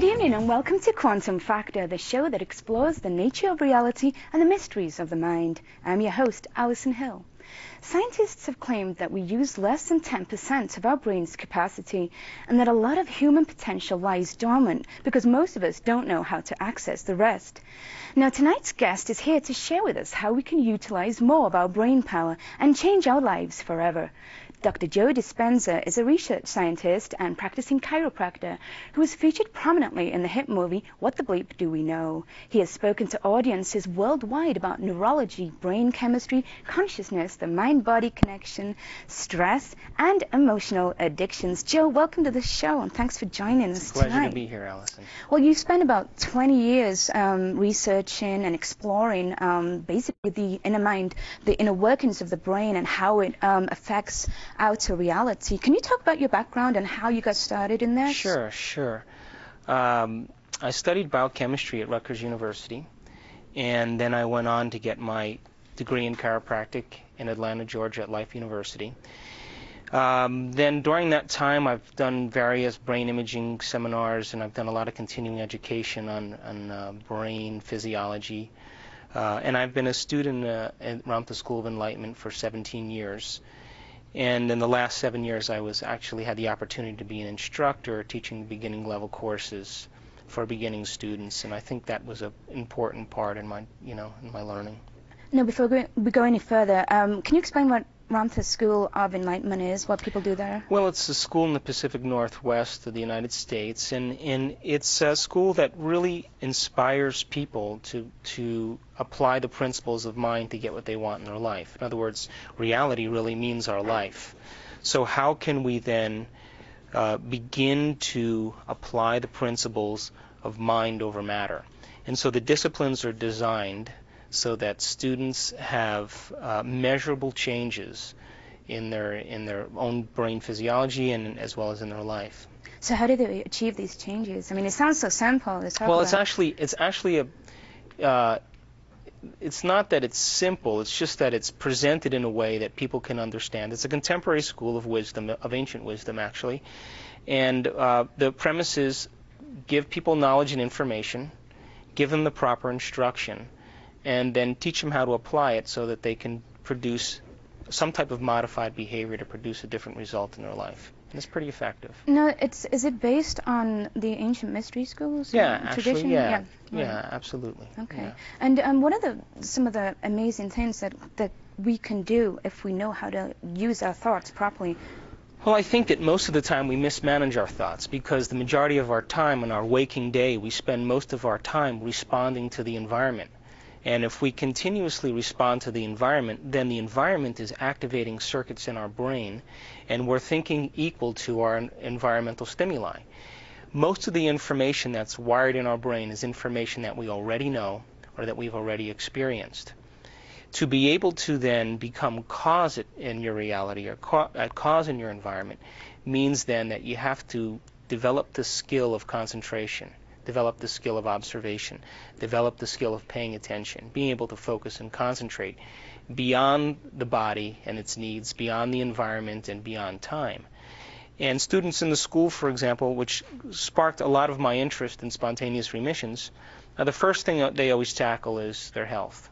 morning and welcome to Quantum Factor, the show that explores the nature of reality and the mysteries of the mind. I'm your host, Alison Hill. Scientists have claimed that we use less than 10% of our brain's capacity and that a lot of human potential lies dormant because most of us don't know how to access the rest. Now, tonight's guest is here to share with us how we can utilize more of our brain power and change our lives forever. Dr. Joe Dispenza is a research scientist and practicing chiropractor who was featured prominently in the hit movie What the Bleep Do We Know? He has spoken to audiences worldwide about neurology, brain chemistry, consciousness, the mind-body connection, stress, and emotional addictions. Joe, welcome to the show and thanks for joining us Pleasure tonight. to be here, Alison. Well, you've spent about 20 years um, researching and exploring um, basically the inner mind, the inner workings of the brain and how it um, affects outer reality. Can you talk about your background and how you got started in that? Sure, sure. Um, I studied biochemistry at Rutgers University, and then I went on to get my degree in chiropractic in Atlanta, Georgia at Life University. Um, then during that time, I've done various brain imaging seminars, and I've done a lot of continuing education on, on uh, brain physiology. Uh, and I've been a student uh, at Ramtha School of Enlightenment for 17 years. And in the last seven years, I was actually had the opportunity to be an instructor teaching beginning level courses for beginning students, and I think that was an important part in my, you know, in my learning. No, before we go- any further, um, can you explain what Ramtha School of Enlightenment is, what people do there? Well, it's a school in the Pacific Northwest of the United States, and, and it's a school that really inspires people to to apply the principles of mind to get what they want in their life. In other words, reality really means our life. So how can we then uh, begin to apply the principles of mind over matter? And so the disciplines are designed so that students have uh, measurable changes in their in their own brain physiology and as well as in their life. So how do they achieve these changes? I mean, it sounds so simple. talk Well, it's about. actually it's actually a uh, it's not that it's simple. It's just that it's presented in a way that people can understand. It's a contemporary school of wisdom, of ancient wisdom, actually, and uh, the premise is give people knowledge and information, give them the proper instruction, and then teach them how to apply it so that they can produce some type of modified behavior to produce a different result in their life. And it's pretty effective. No, it's is it based on the ancient mystery schools? Yeah, actually, tradition? yeah, yeah, yeah, right. absolutely. Okay. yeah. And um, what are the some of the amazing things that that we can do if we know how to use our thoughts properly? Well, I think that most of the time we mismanage our thoughts because the majority of our time in our waking day, we spend most of our time responding to the environment. And if we continuously respond to the environment, then the environment is activating circuits in our brain, and we're thinking equal to our environmental stimuli. Most of the information that's wired in our brain is information that we already know or that we've already experienced. To be able to then become cause in your reality or uh, cause in your environment means then that you have to develop the skill of concentration, develop the skill of observation, develop the skill of paying attention, being able to focus and concentrate beyond the body and its needs, beyond the environment and beyond time. And students in the school, for example, which sparked a lot of my interest in spontaneous remissions, uh, the first thing they always tackle is their health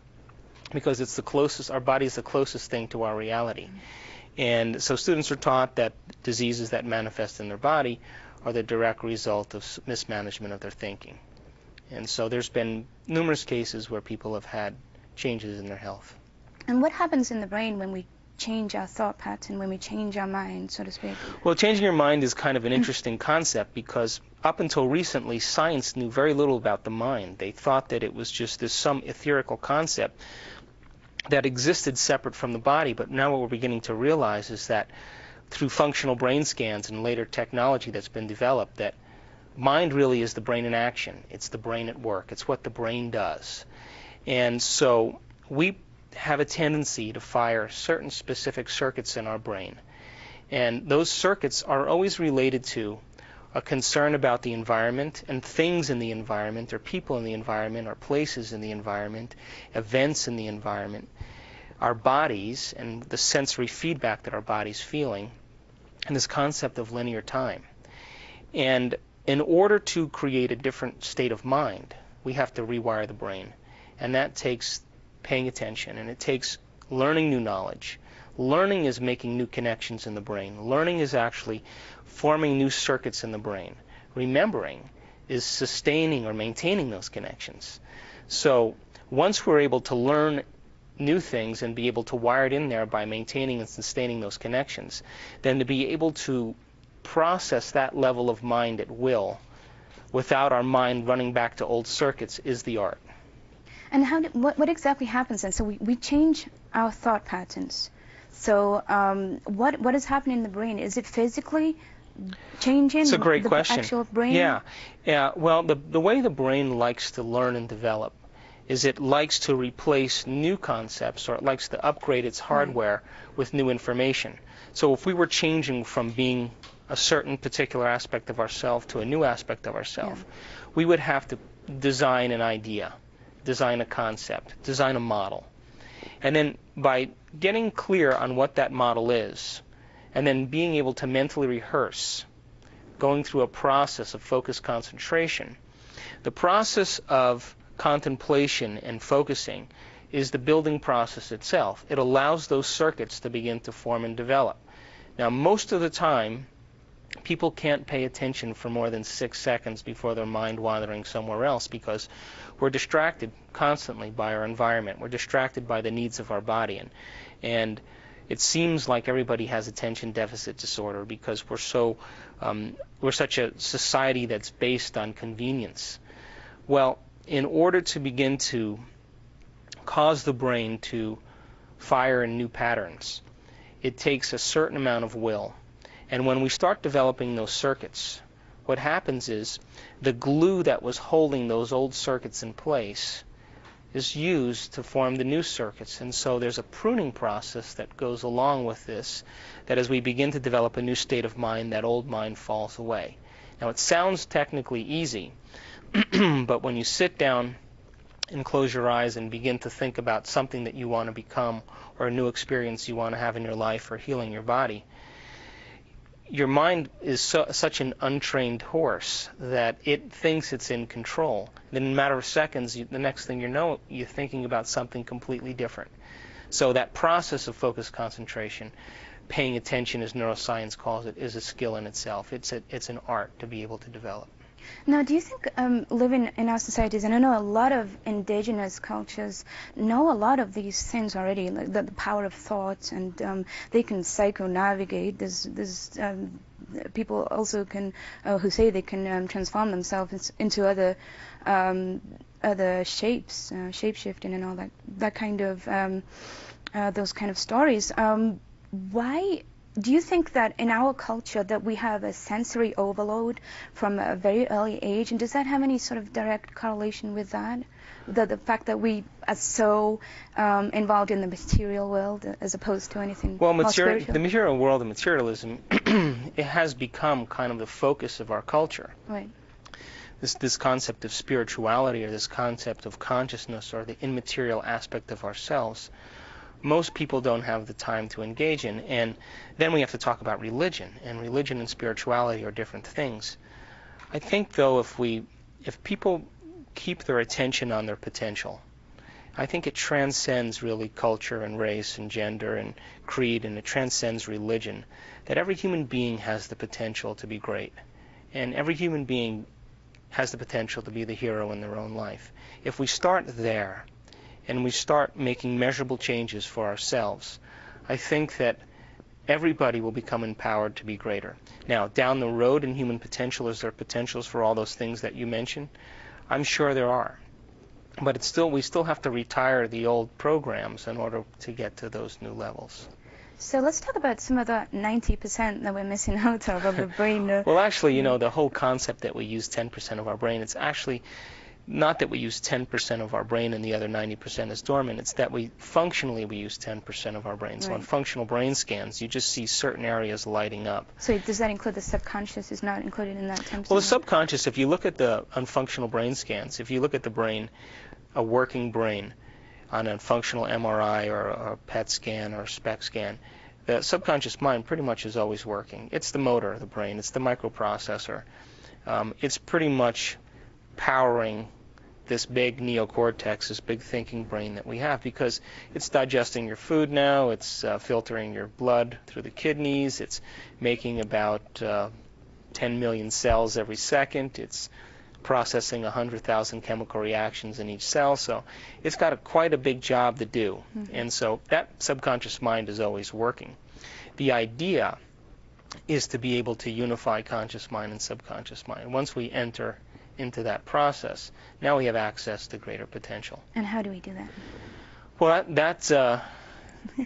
because it's the closest our body is the closest thing to our reality and so students are taught that diseases that manifest in their body are the direct result of mismanagement of their thinking and so there's been numerous cases where people have had changes in their health And what happens in the brain when we change our thought pattern, when we change our mind, so to speak? Well, changing your mind is kind of an interesting concept because up until recently, science knew very little about the mind. They thought that it was just this some etherical concept that existed separate from the body. But now what we're beginning to realize is that through functional brain scans and later technology that's been developed, that mind really is the brain in action. It's the brain at work. It's what the brain does. And so we have a tendency to fire certain specific circuits in our brain. And those circuits are always related to a concern about the environment and things in the environment, or people in the environment, or places in the environment, events in the environment, our bodies, and the sensory feedback that our body's feeling, and this concept of linear time. And in order to create a different state of mind, we have to rewire the brain. And that takes paying attention and it takes learning new knowledge. Learning is making new connections in the brain. Learning is actually forming new circuits in the brain. Remembering is sustaining or maintaining those connections. So once we're able to learn new things and be able to wire it in there by maintaining and sustaining those connections, then to be able to process that level of mind at will without our mind running back to old circuits is the art. And how do, what, what exactly happens then? So we, we change our thought patterns. So um, what what is happening in the brain? Is it physically changing It's a great the question. actual brain? Yeah, yeah. Well, the the way the brain likes to learn and develop is it likes to replace new concepts or it likes to upgrade its hmm. hardware with new information. So if we were changing from being a certain particular aspect of ourselves to a new aspect of ourselves, we would have to design an idea, design a concept, design a model. And then by getting clear on what that model is, and then being able to mentally rehearse, going through a process of focused concentration, the process of contemplation and focusing is the building process itself. It allows those circuits to begin to form and develop. Now, most of the time, people can't pay attention for more than six seconds before their mind wandering somewhere else because we're distracted constantly by our environment. We're distracted by the needs of our body, and and it seems like everybody has attention deficit disorder because we're so um, we're such a society that's based on convenience. Well, in order to begin to cause the brain to fire in new patterns, it takes a certain amount of will. And when we start developing those circuits, what happens is the glue that was holding those old circuits in place is used to form the new circuits. And so there's a pruning process that goes along with this, that as we begin to develop a new state of mind, that old mind falls away. Now, it sounds technically easy, but when you sit down and close your eyes and begin to think about something that you want to become or a new experience you want to have in your life or healing your body, your mind is so, such an untrained horse that it thinks it's in control. Then in a matter of seconds, you, the next thing you know, you're thinking about something completely different. So that process of focused concentration, paying attention, as neuroscience calls it, is a skill in itself. It's a, it's an art to be able to develop. Now, do you think um, living in our societies, and I know a lot of indigenous cultures know a lot of these things already, like the, the power of thought, and um, they can psycho-navigate. There's, there's um, people also can uh, who say they can um, transform themselves into other um, other shapes, uh, shape-shifting, and all that that kind of um, uh, those kind of stories. why do you think that in our culture that we have a sensory overload from a very early age, and does that have any sort of direct correlation with that? The, the fact that we are so um, involved in the material world as opposed to anything well, material, the material world and materialism, it has become kind of the focus of our culture. Right. This this concept of spirituality or this concept of consciousness or the immaterial aspect of ourselves most people don't have the time to engage in. And then we have to talk about religion, and religion and spirituality are different things. I think though if we if people keep their attention on their potential, I think it transcends really culture and race and gender and creed and it transcends religion. That every human being has the potential to be great. And every human being has the potential to be the hero in their own life. If we start there, and we start making measurable changes for ourselves, I think that everybody will become empowered to be greater. Now, down the road in human potential, is there potentials for all those things that you mentioned? I'm sure there are. But it's still, we still have to retire the old programs in order to get to those new levels. So let's talk about some of the 90% that we're missing out of, of the brain. Well, actually, you know, the whole concept that we use 10% of our brain, it's actually not that we use 10% of our brain and the other 90% is dormant. It's that we functionally we use 10% of our brain. So on functional brain scans, you just see certain areas lighting up. So does that include the subconscious? Is not included in that 10%? Well, the subconscious, if you look at the unfunctional brain scans, if you look at the brain, a working brain on a functional MRI or a PET scan or a SPECT scan, the subconscious mind pretty much is always working. It's the motor of the brain. It's the microprocessor. um, it's pretty much powering this big neocortex, this big thinking brain that we have, because it's digesting your food now, it's uh, filtering your blood through the kidneys, it's making about uh, 10 million cells every second, it's processing 100,000 chemical reactions in each cell. So it's got a, quite a big job to do. Mm-hmm. And so that subconscious mind is always working. The idea is to be able to unify conscious mind and subconscious mind. Once we enter into that process, now we have access to greater potential. And how do we do that? Well, that, that's uh,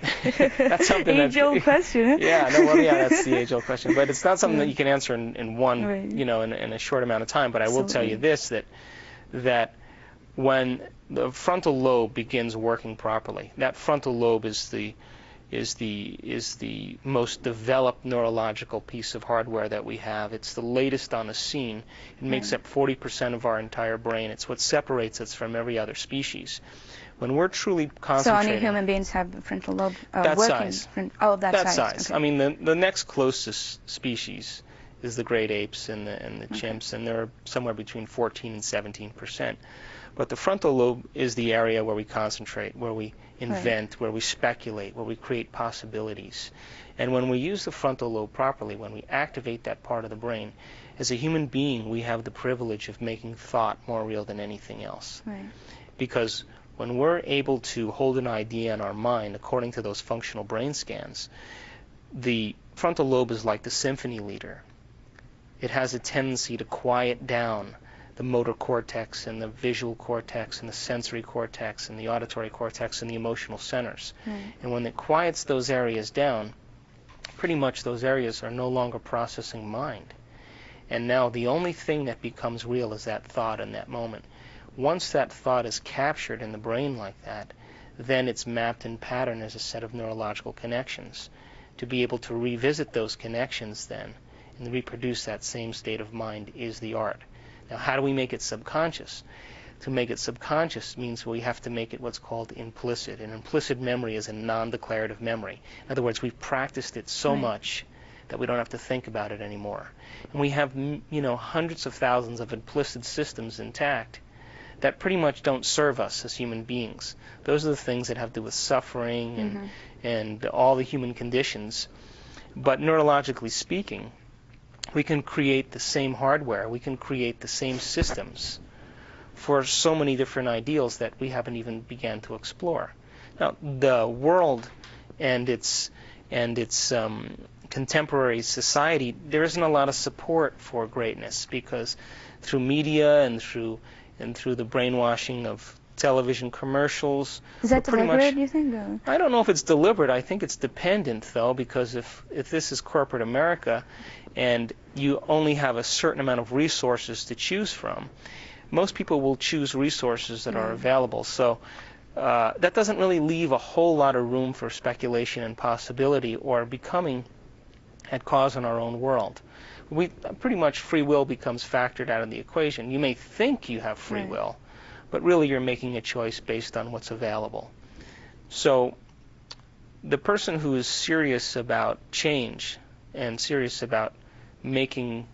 that's something age-old question. Yeah, no, well, yeah, that's the age-old question. But it's not something yeah. that you can answer in, in one, right. you know, in, in, a short amount of time. But I will tell you this: that that when the frontal lobe begins working properly, that frontal lobe is the is the is the most developed neurological piece of hardware that we have. It's the latest on the scene. It makes up 40% of our entire brain. It's what separates us from every other species. When we're truly concentrating. So only human beings have frontal lobe uh, that working. Size. Front, oh, that, that size. size. Okay. I mean, the the next closest species is the great apes and the and the okay. chimps, and they're somewhere between 14 and 17 percent. But the frontal lobe is the area where we concentrate, where we invent, right. where we speculate, where we create possibilities. And when we use the frontal lobe properly, when we activate that part of the brain, as a human being, we have the privilege of making thought more real than anything else. Right. Because when we're able to hold an idea in our mind according to those functional brain scans, the frontal lobe is like the symphony leader. It has a tendency to quiet down the motor cortex and the visual cortex and the sensory cortex and the auditory cortex and the emotional centers. Mm. And when it quiets those areas down, pretty much those areas are no longer processing mind. And now the only thing that becomes real is that thought in that moment. Once that thought is captured in the brain like that, then it's mapped in pattern as a set of neurological connections. To be able to revisit those connections then and reproduce that same state of mind is the art. Now, how do we make it subconscious? To make it subconscious means we have to make it what's called implicit. And implicit memory is a non-declarative memory. In other words, we've practiced it so right. much that we don't have to think about it anymore. And we have, you know, hundreds of thousands of implicit systems intact that pretty much don't serve us as human beings. Those are the things that have to do with suffering and, mm-hmm. and all the human conditions. But neurologically speaking, we can create the same hardware, we can create the same systems for so many different ideals that we haven't even began to explore. Now, the world and its and its um, contemporary society, there isn't a lot of support for greatness because through media and through and through the brainwashing of television commercials. Is that deliberate, much, do you think? Though? I don't know if it's deliberate. I think it's dependent, though, because if, if this is corporate America and you only have a certain amount of resources to choose from, most people will choose resources that mm. are available. So uh, that doesn't really leave a whole lot of room for speculation and possibility or becoming at cause in our own world. We pretty much free will becomes factored out of the equation. You may think you have free right. will, but really you're making a choice based on what's available. So the person who is serious about change and serious about making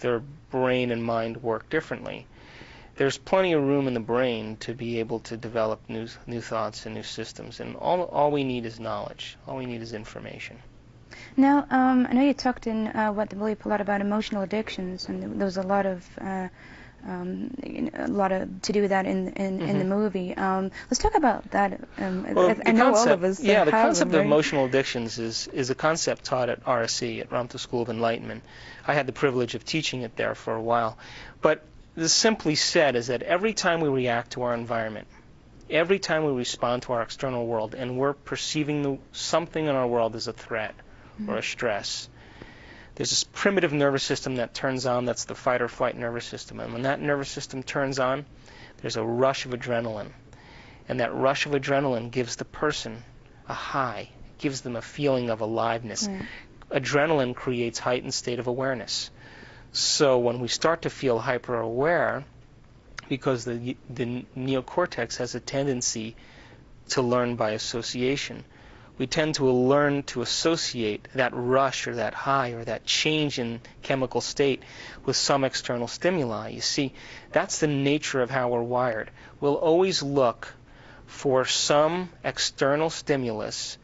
their brain and mind work differently, there's plenty of room in the brain to be able to develop new new thoughts and new systems. And all all we need is knowledge. All we need is information. Now, um, I know you talked in uh, What the Bleep a lot about emotional addictions, and there was a lot of uh, um, a lot of to do with that in in, mm-hmm. in the mm-hmm. movie. Um, let's talk about that. Um, well, I, I know concept, all of us. Yeah, the concept them, right? of emotional addictions is is a concept taught at RSE at Ramtha School of Enlightenment. I had the privilege of teaching it there for a while, but this simply said is that every time we react to our environment, every time we respond to our external world, and we're perceiving the, something in our world as a threat mm-hmm. or a stress there's this primitive nervous system that turns on, that's the fight or flight nervous system. And when that nervous system turns on, there's a rush of adrenaline. And that rush of adrenaline gives the person a high, gives them a feeling of aliveness. Mm. Adrenaline creates heightened state of awareness. So when we start to feel hyper aware, because the, the neocortex has a tendency to learn by association, we tend to learn to associate that rush or that high or that change in chemical state with some external stimuli. You see, that's the nature of how we're wired. We'll always look for some external stimulus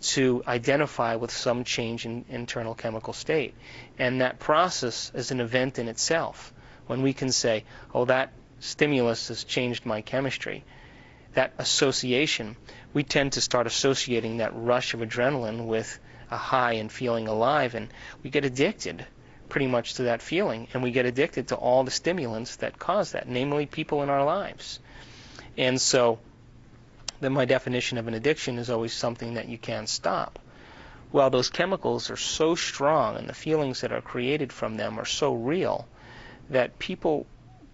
to identify with some change in internal chemical state. And that process is an event in itself. When we can say, oh, that stimulus has changed my chemistry, that association, we tend to start associating that rush of adrenaline with a high and feeling alive, and we get addicted pretty much to that feeling, and we get addicted to all the stimulants that cause that, namely people in our lives. And so then my definition of an addiction is always something that you can't stop. Well, those chemicals are so strong and the feelings that are created from them are so real that people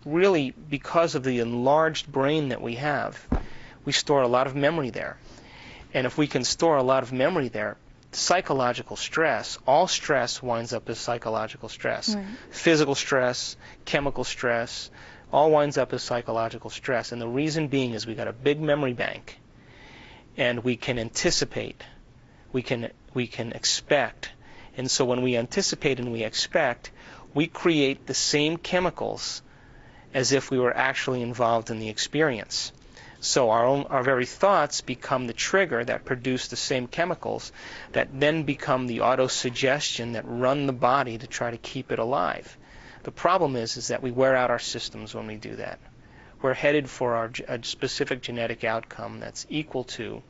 really, because of the enlarged brain that we have, we store a lot of memory there. And if we can store a lot of memory there, psychological stress, all stress winds up as psychological stress. Right. Physical stress, chemical stress, all winds up as psychological stress. And the reason being is we got a big memory bank and we can anticipate, we can we can expect. And so when we anticipate and we expect, we create the same chemicals as if we were actually involved in the experience. So our own, our very thoughts become the trigger that produce the same chemicals that then become the auto-suggestion that run the body to try to keep it alive. The problem is, is that we wear out our systems when we do that. We're headed for our, a specific genetic outcome that's equal to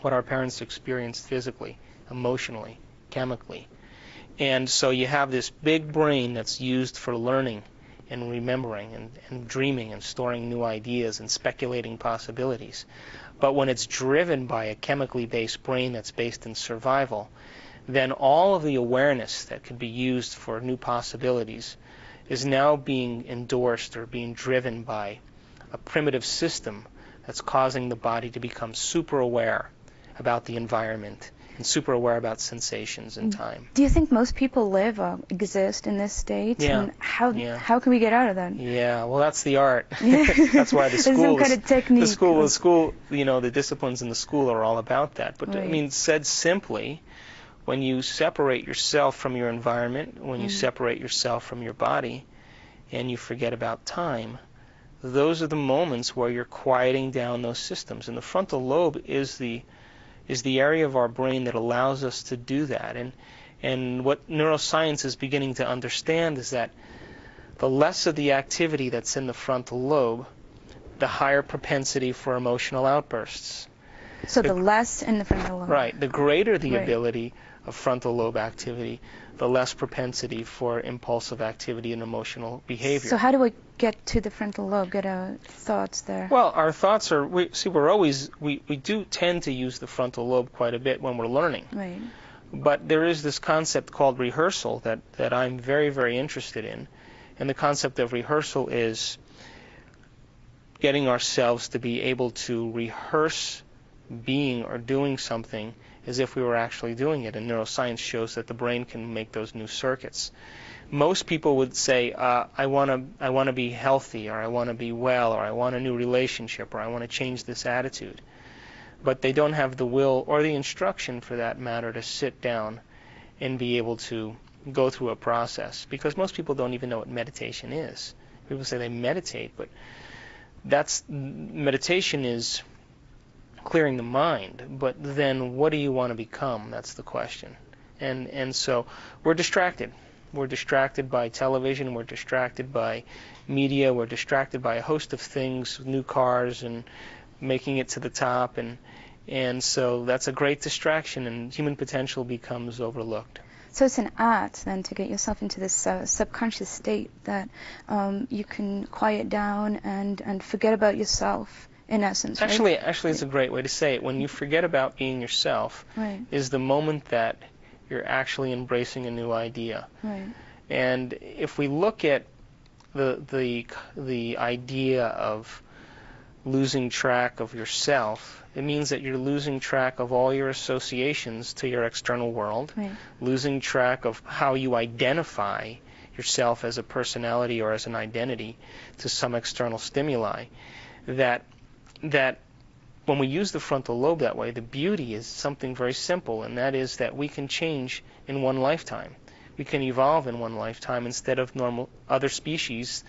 what our parents experienced physically, emotionally, chemically. And so you have this big brain that's used for learning and remembering and, and dreaming and storing new ideas and speculating possibilities. But when it's driven by a chemically based brain that's based in survival, then all of the awareness that could be used for new possibilities is now being endorsed or being driven by a primitive system that's causing the body to become super aware about the environment and super aware about sensations and time. Do you think most people live or exist in this state? Yeah. And how yeah. how can we get out of that? Yeah, well, that's the art. that's why the school, some kind of technique. the school, the school, you know, the disciplines in the school are all about that. But right. I mean, said simply, when you separate yourself from your environment, when you mm. separate yourself from your body, and you forget about time, those are the moments where you're quieting down those systems. And the frontal lobe is the is the area of our brain that allows us to do that. And and what neuroscience is beginning to understand is that the less of the activity that's in the frontal lobe, the higher propensity for emotional outbursts. So the, the less in the frontal lobe. Right. The greater the right. ability of frontal lobe activity, the less propensity for impulsive activity and emotional behavior. So how do we get to the frontal lobe, get our thoughts there? Well, our thoughts are, we, see, we're always, we, we do tend to use the frontal lobe quite a bit when we're learning. Right. But there is this concept called rehearsal that, that I'm very, very interested in. And the concept of rehearsal is getting ourselves to be able to rehearse being or doing something as if we were actually doing it. And neuroscience shows that the brain can make those new circuits. Most people would say, uh, "I want to, I want to be healthy, or I want to be well, or I want a new relationship, or I want to change this attitude," but they don't have the will or the instruction, for that matter, to sit down and be able to go through a process. Because most people don't even know what meditation is. People say they meditate, but that's meditation is clearing the mind, but then what do you want to become? That's the question. And and so we're distracted. We're distracted by television, we're distracted by media, we're distracted by a host of things, new cars and making it to the top and and so that's a great distraction and human potential becomes overlooked. So it's an art then to get yourself into this uh, subconscious state that um, you can quiet down and, and forget about yourself in essence. Actually, right? actually, it's a great way to say it. When you forget about being yourself, right. is the moment that you're actually embracing a new idea. Right. And if we look at the the the idea of losing track of yourself, it means that you're losing track of all your associations to your external world, right. losing track of how you identify yourself as a personality or as an identity to some external stimuli. That that when we use the frontal lobe that way, the beauty is something very simple, and that is that we can change in one lifetime. We can evolve in one lifetime instead of normal other species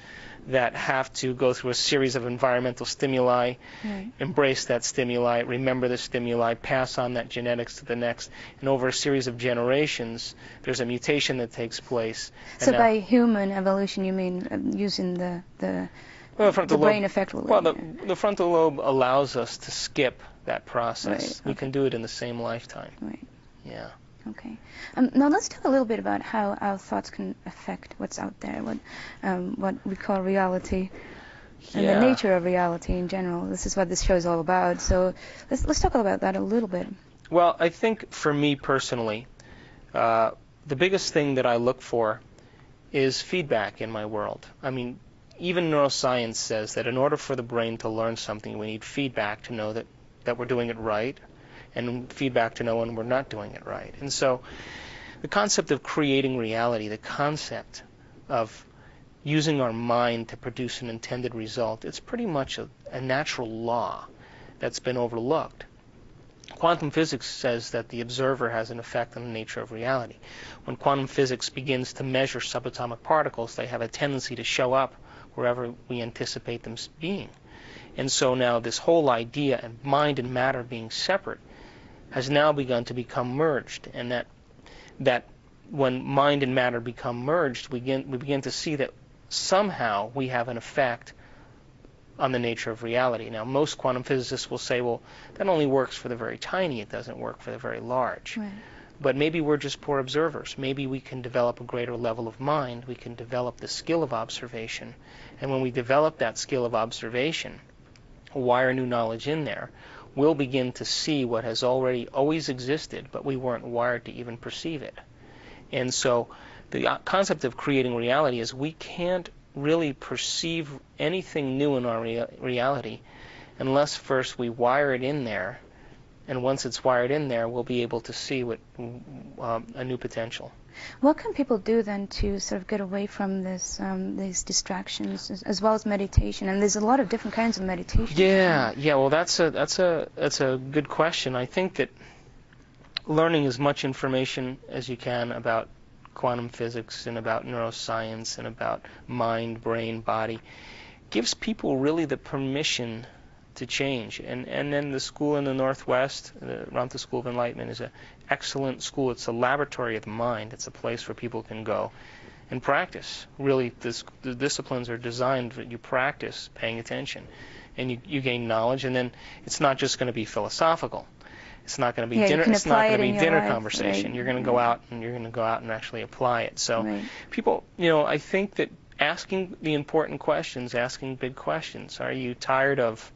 that have to go through a series of environmental stimuli, Right. embrace that stimuli, remember the stimuli, pass on that genetics to the next, and over a series of generations, there's a mutation that takes place. So by human evolution, you mean um, using the the, well, the frontal the brain lobe, effectively? well, the, the frontal lobe allows us to skip that process. Right, We okay. can do it in the same lifetime. Right. Yeah. Okay. Um, now let's talk a little bit about how our thoughts can affect what's out there, what um, what we call reality, and yeah. the nature of reality in general. This is what this show is all about. So let's let's talk about that a little bit. Well, I think for me personally, uh, the biggest thing that I look for is feedback in my world. I mean, even neuroscience says that in order for the brain to learn something, we need feedback to know that, that we're doing it right, and feedback to know when we're not doing it right. And so, the concept of creating reality, the concept of using our mind to produce an intended result, it's pretty much a, a natural law that's been overlooked. Quantum physics says that the observer has an effect on the nature of reality. When quantum physics begins to measure subatomic particles, they have a tendency to show up wherever we anticipate them being. And so now this whole idea of mind and matter being separate has now begun to become merged, and that that when mind and matter become merged, we begin, we begin to see that somehow we have an effect on the nature of reality. Now, most quantum physicists will say, well, that only works for the very tiny, it doesn't work for the very large. Right. But maybe we're just poor observers. Maybe we can develop a greater level of mind. We can develop the skill of observation. And when we develop that skill of observation, wire new knowledge in there, we'll begin to see what has already always existed, but we weren't wired to even perceive it. And so the uh, concept of creating reality is we can't really perceive anything new in our rea- reality unless first we wire it in there. And once it's wired in there, we'll be able to see what um, a new potential. What can people do then to sort of get away from this um, these distractions as, as well as meditation? And there's a lot of different kinds of meditation. Yeah, yeah. Well, that's a that's a that's a good question. I think that learning as much information as you can about quantum physics and about neuroscience and about mind, brain, body gives people really the permission to change. And and then the school in the Northwest, the Ramtha School of Enlightenment, is an excellent school. It's a laboratory of the mind. It's a place where people can go and practice. Really, this, the disciplines are designed that you practice paying attention, and you, you gain knowledge. And then it's not just going to be philosophical. It's not going to be Yeah, dinner. It's not going to be dinner life, conversation. right, You're going to go out and you're going to go out and actually apply it. So Right. people, you know, I think that asking the important questions, asking big questions. Are you tired of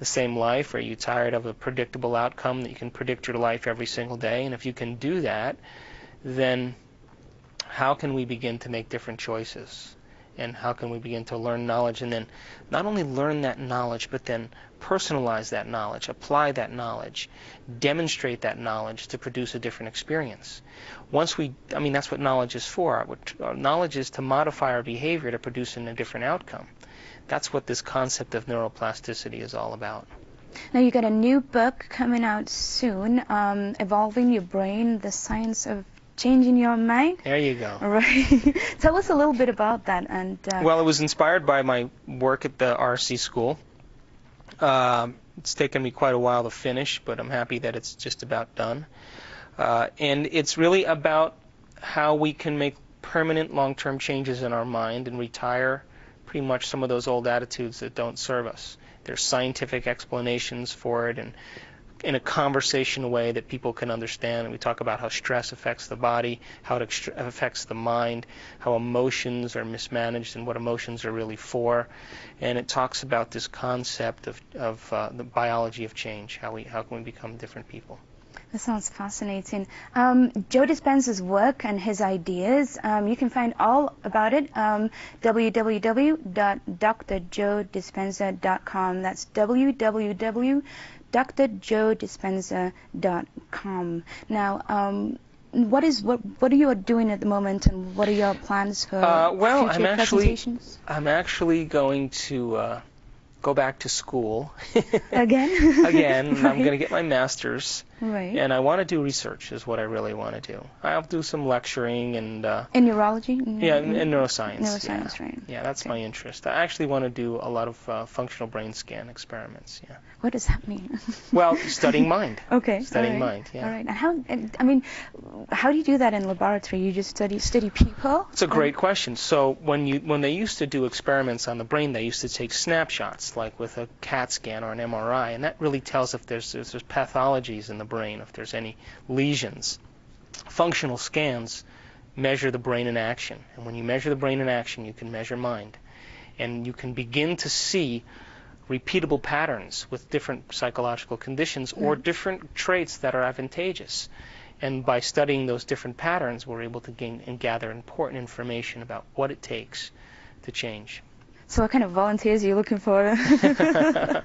the same life? Are you tired of a predictable outcome that you can predict your life every single day? And if you can do that, then how can we begin to make different choices? And how can we begin to learn knowledge and then not only learn that knowledge, but then personalize that knowledge, apply that knowledge, demonstrate that knowledge to produce a different experience? Once we, I mean, that's what knowledge is for. Uh, Knowledge is to modify our behavior to produce a different outcome. That's what this concept of neuroplasticity is all about. Now you got a new book coming out soon, um, Evolving Your Brain: The Science of Changing Your Mind. There you go. All right. Tell us a little bit about that. And uh, Well, it was inspired by my work at the RSE school. Um, it's taken me quite a while to finish, but I'm happy that it's just about done. Uh, and it's really about how we can make permanent long-term changes in our mind and retire pretty much some of those old attitudes that don't serve us. There's scientific explanations for it and in a conversational way that people can understand. And we talk about how stress affects the body, how it extra- affects the mind, how emotions are mismanaged, and what emotions are really for. And it talks about this concept of, of uh, the biology of change, how we how can we become different people. That sounds fascinating. Um, Joe Dispenza's work and his ideas, um, you can find all about it um, www.drjoedispenza.com. That's www.drjoedispenza.com. Now, um, what is what what are you doing at the moment, and what are your plans for Uh, well, future I'm actually- I'm actually going to uh, go back to school Again? again. I'm going to get my master's, Right. and I want to do research. Is what I really want to do. I'll do some lecturing and uh, in neurology? Yeah, in, in neuroscience. Neuroscience, yeah. right. Yeah, that's Okay. my interest. I actually want to do a lot of uh, functional brain scan experiments. Yeah. What does that mean? Well, studying mind. Okay. Studying right, mind, yeah. All right. And how? and, I mean, how do you do that in laboratory? You just study study people? It's a great question. So when you when they used to do experiments on the brain, they used to take snapshots, like with a CAT scan or an MRI, and that really tells if there's if there's pathologies in the brain, if there's any lesions. Functional scans measure the brain in action, and when you measure the brain in action, you can measure mind, and you can begin to see repeatable patterns with different psychological conditions or Mhm. different traits that are advantageous. And by studying those different patterns, we're able to gain and gather important information about what it takes to change. So what kind of volunteers are you looking for?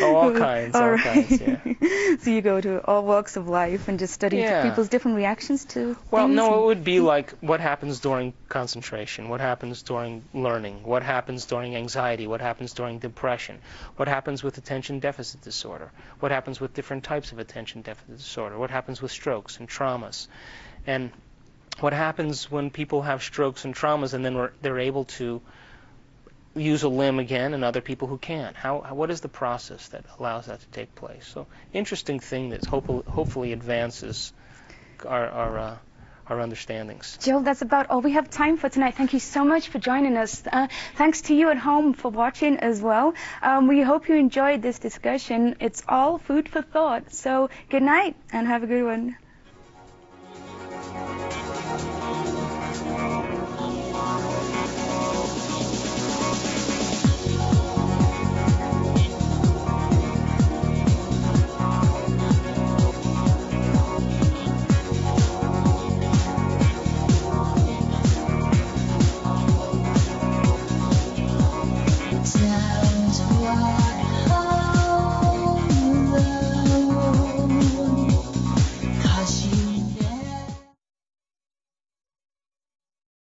Oh, all kinds, all right. kinds, yeah. so you go to all walks of life and just study Yeah. people's different reactions to Well, things? no, it would be like what happens during concentration, what happens during learning, what happens during anxiety, what happens during depression, what happens with attention deficit disorder, what happens with different types of attention deficit disorder, what happens with strokes and traumas, and what happens when people have strokes and traumas and then they're able to use a limb again and other people who can't. How, what is the process that allows that to take place? So interesting thing that hopefully hopefully advances our our uh, our understandings. Jill, that's about all we have time for tonight. Thank you so much for joining us. Uh, thanks to you at home for watching as well. Um, we hope you enjoyed this discussion. It's all food for thought. So good night and have a good one.